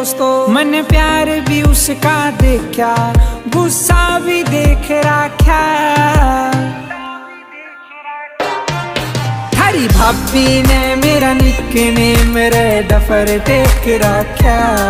दोस्तों, मन प्यार भी उसका देखा, गुस्सा भी देख रखा। हरी भाभी ने मेरा निक ने मेरे डफर देख रखा।